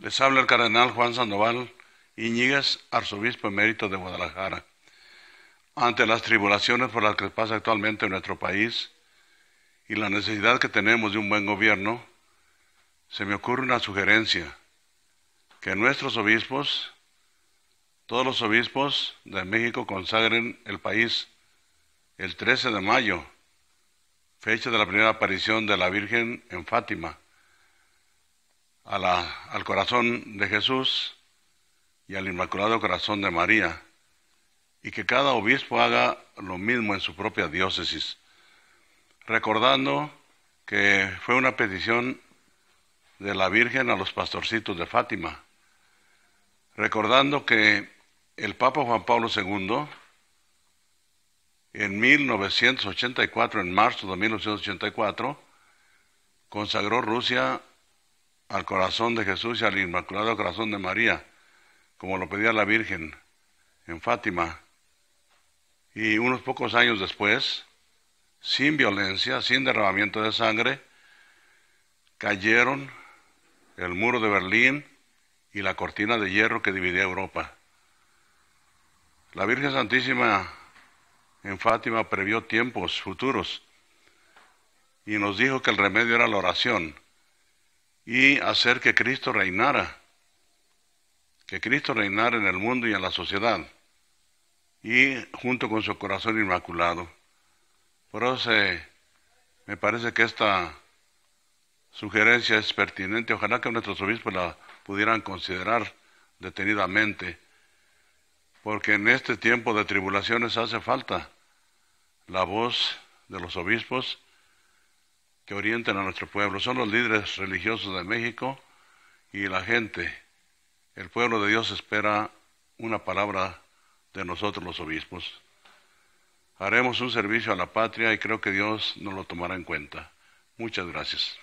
Les habla el cardenal Juan Sandoval Iñiguez, arzobispo emérito de Guadalajara. Ante las tribulaciones por las que pasa actualmente en nuestro país y la necesidad que tenemos de un buen gobierno, se me ocurre una sugerencia, que nuestros obispos, todos los obispos de México consagren el país el 13 de mayo, fecha de la primera aparición de la Virgen en Fátima, al corazón de Jesús y al Inmaculado Corazón de María, y que cada obispo haga lo mismo en su propia diócesis, recordando que fue una petición de la Virgen a los pastorcitos de Fátima, recordando que el Papa Juan Pablo II, en 1984, en marzo de 1984, consagró Rusia al corazón de Jesús y al Inmaculado Corazón de María, como lo pedía la Virgen en Fátima. Y unos pocos años después, sin violencia, sin derramamiento de sangre, cayeron el muro de Berlín y la cortina de hierro que dividía Europa. La Virgen Santísima en Fátima previó tiempos futuros y nos dijo que el remedio era la oración y hacer que Cristo reinara, que Cristo reinara en el mundo y en la sociedad, y junto con su corazón inmaculado. Por eso me parece que esta sugerencia es pertinente. Ojalá que nuestros obispos la pudieran considerar detenidamente, porque en este tiempo de tribulaciones hace falta la voz de los obispos que orienten a nuestro pueblo. Son los líderes religiosos de México y la gente. El pueblo de Dios espera una palabra de nosotros los obispos. Haremos un servicio a la patria y creo que Dios nos lo tomará en cuenta. Muchas gracias.